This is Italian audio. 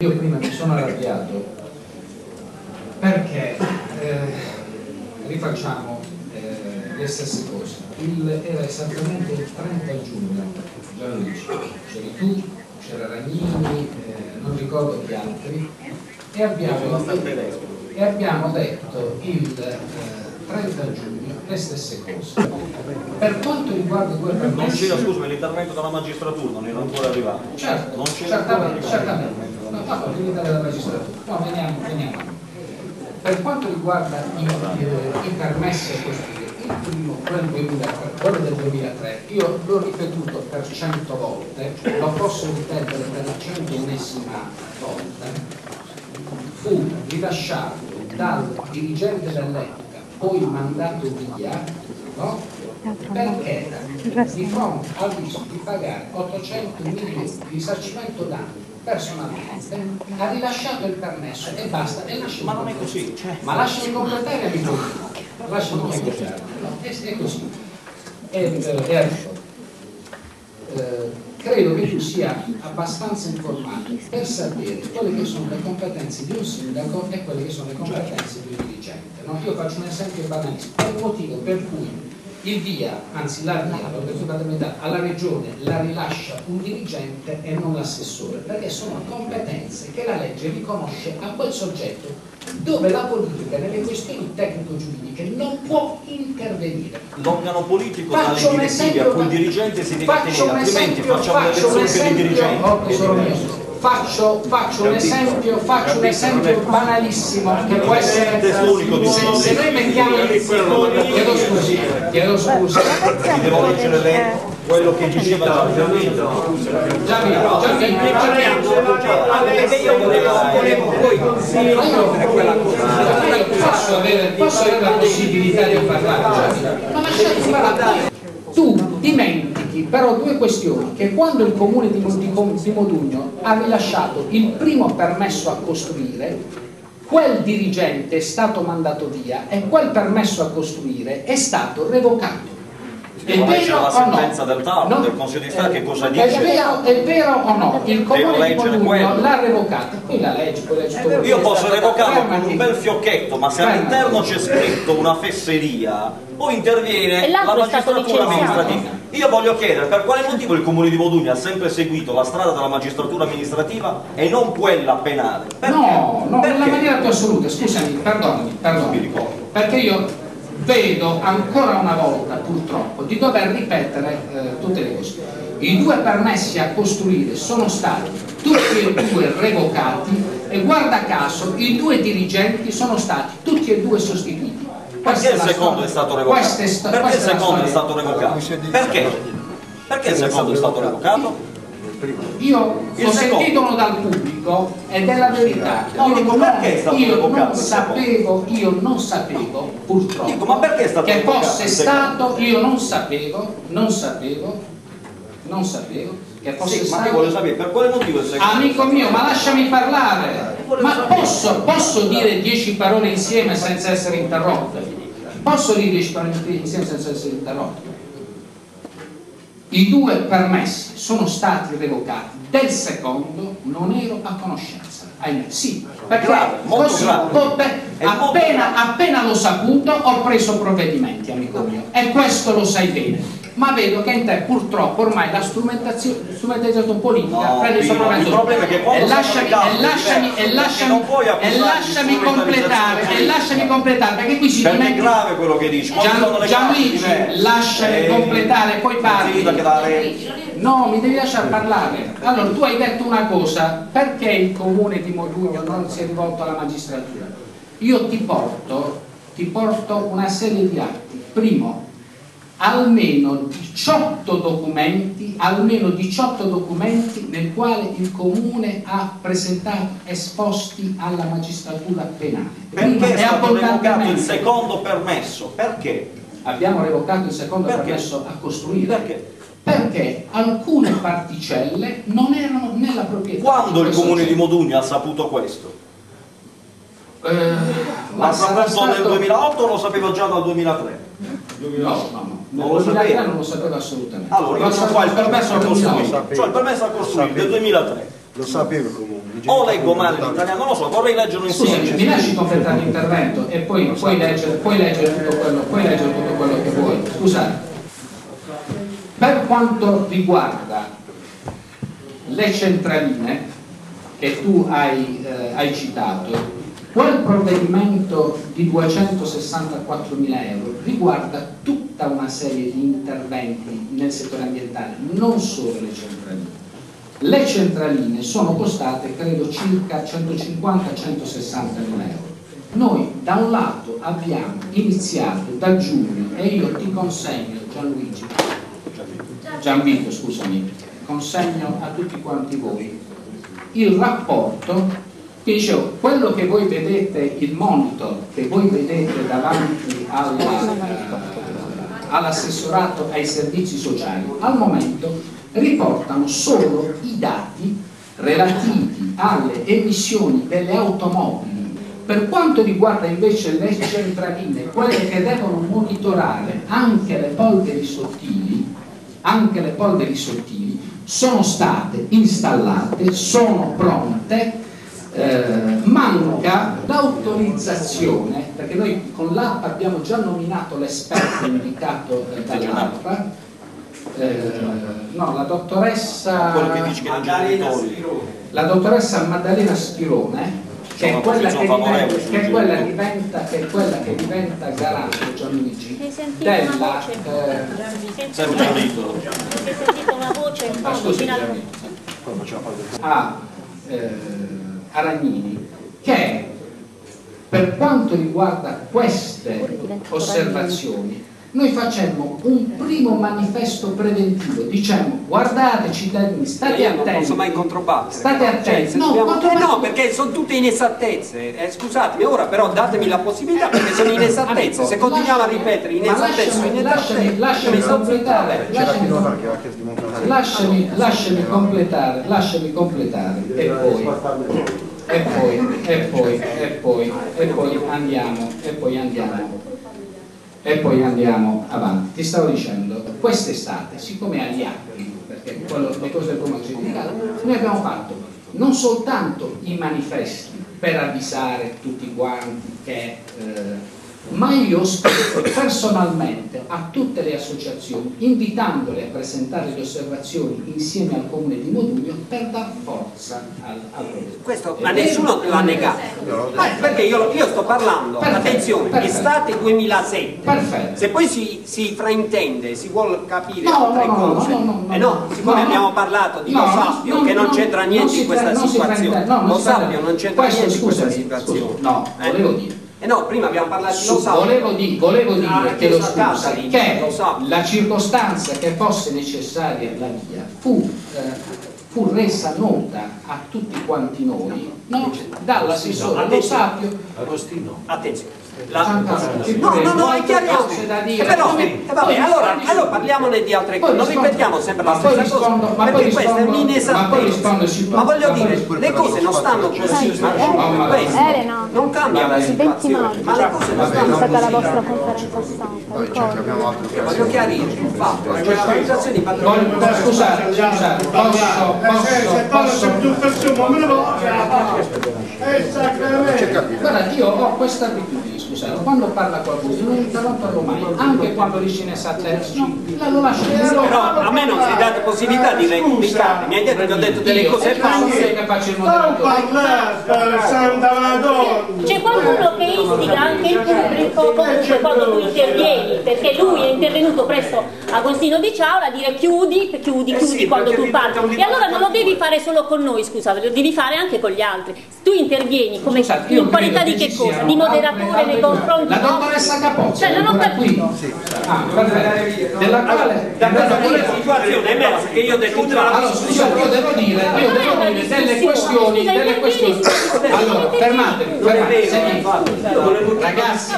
Io prima mi sono arrabbiato perché eh, rifacciamo eh, le stesse cose. Il, era esattamente il 30 giugno, già lo dici, c'eri tu, c'era Ragnini, eh, non ricordo chi altri, e abbiamo, e abbiamo detto il 30 giugno le stesse cose. Per quanto riguarda quel Non permesso... c'era, scusami, l'intervento della magistratura, non era ancora arrivato. Certo, Non c'era certamente, no, per l'unità della magistratura. No, veniamo, veniamo. Per quanto riguarda i, eh, i permessi a costruire, il primo, quello, 2003, quello del 2003, io l'ho ripetuto per cento volte, lo posso ripetere per la centunesima volta, fu rilasciato dal dirigente dell'epoca, poi mandato via, no? perché di fronte al rischio di pagare 800 milioni di risarcimento danni personalmente ha rilasciato il permesso e basta e lascia Ma non è così, cioè, ma lasciami completare amico lasciami completare no, è, è così. È, è arrivo. Eh, credo che tu sia abbastanza informato per sapere quelle che sono le competenze di un sindaco e quelle che sono le competenze di un dirigente no? io faccio un esempio banalissimo. È il motivo per cui il via, anzi la via, l'operatività alla regione la rilascia un dirigente e non l'assessore, perché sono competenze che la legge riconosce a quel soggetto dove la politica nelle questioni tecnico-giuridiche non può intervenire. l'organo politico Faccio dalle un direttive a il dirigente si deve faccio tenere, un altrimenti esempio, facciamo le faccio un elezioni per i esempio, oh. Faccio, faccio un esempio, faccio un esempio banalissimo che può essere se, se noi mettiamo chiedo scusi, chiedo scusa Ti devo leggere le- quello che diceva Gianni. Gianni, Gianni, Perché io volevo, volevo poi posso avere, posso avere la possibilità di parlare ma lasciate parlare tu dimentichi però due questioni. Che quando il comune di Modugno ha rilasciato il primo permesso a costruire quel dirigente è stato mandato via e quel permesso a costruire è stato revocato è Devo leggere vero la o sentenza no? del TAR, No? del Consiglio di Stato, che cosa È dice? vero, è vero o no? Il Devo comune di leggere Modugno quello. l'ha revocata. Qui la legge, poi legge Io è posso revocarlo con un bel fiocchetto, ma se all'interno c'è scritto una fesseria, poi interviene la è magistratura amministrativa. Io voglio chiedere per quale motivo il Comune di Modugno ha sempre seguito la strada della magistratura amministrativa e non quella penale? Perché? No, no, Perché? nella maniera più assoluta, scusami, perdonami, Mi perdonami. ricordo. Perché io vedo ancora una volta, purtroppo, di dover ripetere eh, tutte le cose. I due permessi a costruire sono stati tutti e due revocati e guarda caso i due dirigenti sono stati tutti e due sostituiti. Questa Perché il secondo è stato revocato? Questa è sto- Perché il secondo è stato revocato? Perché? Perché il secondo è stato revocato? Io ho sentito dal pubblico ed è la verità. Io, dico, non, perché è stato io non sapevo, io non sapevo, purtroppo, Dico, ma perché è stato che fosse stato, io non sapevo, non sapevo, non sapevo che fosse Sì, ma io stato voglio sapere per quale motivo il? Amico mio, ma lasciami parlare. Ma posso, posso dire dieci parole insieme senza essere interrotto? Posso dire dieci parole insieme senza essere interrotto? I due permessi sono stati revocati, del secondo non ero a conoscenza. Ahimè, sì, perché Grave, così, grave. appena, appena l'ho saputo ho preso provvedimenti, amico mio, e questo lo sai bene. Ma vedo che in te purtroppo ormai la strumentazione, strumentalizzazione politica No, prende sopravvento. è E lasciami, e lasciami, e lasciami, e lasciami completare, e lasciami completare, perché qui si Perché è dimentica. grave quello che dici. Gian, Gianluigi, lasciami Eh, completare, poi parli. No, mi devi lasciare parlare. Allora, tu hai detto una cosa, perché il comune di Modugno non si è rivolto alla magistratura? Io ti porto, ti porto una serie di atti. Primo, almeno 18 documenti, almeno 18 documenti nel quale il comune ha presentato esposti alla magistratura penale. Perché è stato revocato il secondo permesso? Perché? Abbiamo revocato il secondo Perché? permesso a costruire. Perché? Perché alcune particelle non erano nella proprietà. Quando il comune di. Modugno ha saputo questo? Eh, L'ha saputo nel stato- 2008 o lo sapeva già dal 2003? No, no, no. Non lo 2003 sapeva. non lo sapevo assolutamente. Allora, io ho il permesso permesso a nel 2008. costruire, cioè il permesso a costruire del 2003. Lo sapevo comunque. O leggo male l'italiano, non lo so, vorrei leggerlo insieme. mi lasci completare l'intervento e poi puoi leggere, puoi leggere tutto quello, puoi leggere tutto quello che vuoi. Scusate. Per quanto riguarda le centraline che tu hai, eh, hai citato, quel provvedimento di 264 mila euro riguarda tutta una serie di interventi nel settore ambientale, non solo le centraline. Le centraline sono costate credo circa 150-160 mila euro. Noi da un lato abbiamo iniziato da giugno e io ti consegno Gianluigi, Gianvito scusami, consegno a tutti quanti voi il rapporto dicevo, quello che voi vedete, il monitor che voi vedete davanti eh, all'assessorato ai servizi sociali, al momento riportano solo i dati relativi alle emissioni delle automobili. Per quanto riguarda invece le centraline, quelle che devono monitorare anche le polveri sottili, anche le polveri sottili, sono state installate, sono pronte, eh, manca l'autorizzazione, perché noi con l'ARPA abbiamo già nominato l'esperto indicato eh, dall'ARPA, eh, no, la dottoressa, la dottoressa Maddalena Schirone, che è, quella che, diventa, che, è quella che diventa, che è quella che diventa garante Gianluigi della voce? eh, Sempre una voce? In Ah, fondo scusi, fino al... Gianni. a eh, Aragnini che per quanto riguarda queste osservazioni noi facemmo un primo manifesto preventivo dicemmo guardate cittadini state Io non attenti posso mai controbattere. state Cioè, attenti se no, dobbiamo- contro- eh no, perché sono tutte inesattezze. Eh, scusatemi, ora però datemi la possibilità perché sono inesattezze. Se continuiamo a ripetere inesattezze lasciami, lasciami, inesattezze, lasciami mi sono completare lasciami, chiesto di montare. lasciami, lasciami completare lasciami completare e poi e poi, e poi, e poi, e poi andiamo, e poi andiamo, e poi andiamo avanti. Ti stavo dicendo, quest'estate, siccome agli atti, perché quello, le cose del comune certificato, noi abbiamo fatto non soltanto i manifesti per avvisare tutti quanti che eh, ma io ho scritto personalmente a tutte le associazioni invitandole a presentare le osservazioni insieme al comune di Modugno per dar forza al, al progetto. Questo, ma nessuno l'ha negato. Ma perché io, io sto parlando, Perfetto, attenzione, perfetto. estate 2007. Perfetto. Se poi si, si fraintende, si vuole capire No, altre no, no, cose, no, no, no, eh no, no, siccome no, abbiamo no. parlato di No, Lo Sappio, non- che non c'entra niente in questa situazione, Lo. Sappio non c'entra niente in questa situazione. no, Eh? volevo dire. Eh no, prima abbiamo parlato di Su- volevo, di- volevo dire, Ah, chiedo scusa, lì, che la circostanza che fosse necessaria la via fu, eh, fu resa nota a tutti quanti noi no? dall'assessore Lo Sapio. Attenzione. La- No, no, no, è chiariamo. Eh, però, eh, vabbè, allora, allora parliamone di altre cose, non ripetiamo sempre la stessa cosa, rispondo- perché questa è ma un'inesattezza. Ma voglio dire, le cose non stanno così, ma- questo, non cambia la il 20 situazione, ma le cose non è stanno stata la così. vostra conferenza stampa, che Voglio chiarire il fatto, cioè la valutazione patrimonio scusate, scusate, posso, posso, posso, Guarda, io ho questa abitudine, scusate, quando parla qualcuno non interromperlo mai, anche quando dice inesattezze, no, la lo lascio Però a me non si è data possibilità di replicare, mi hai detto che ho detto delle cose false. Non parlare, Santa Madonna! Qualcuno che istiga anche il pubblico comunque quando tu intervieni, perché lui è intervenuto presso Agostino Di Ciaula a dire chiudi, chiudi, Eh chiudi quando tu parli. E allora non lo devi fare solo con noi, scusa, lo devi fare anche con gli altri. Tu intervieni come Scusate, in qualità di che cosa? Di moderatore nei confronti La dottoressa Capozzi Cioè, non ho capito. Ah. Della quale Da devo dire- situazione è emerso che io ho detto Allora, scusate, io devo dire, io devo dire delle questioni, delle questioni. Allora, fermatevi, fermatevi. Ragazzi,